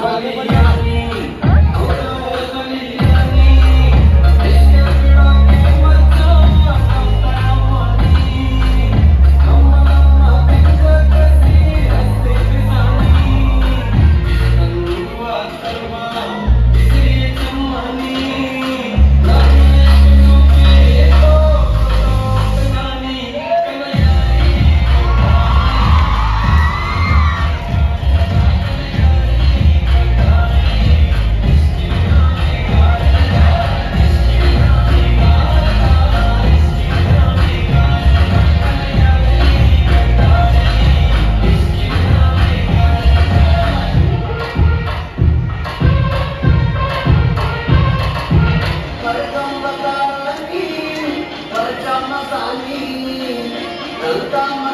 Valeu. canta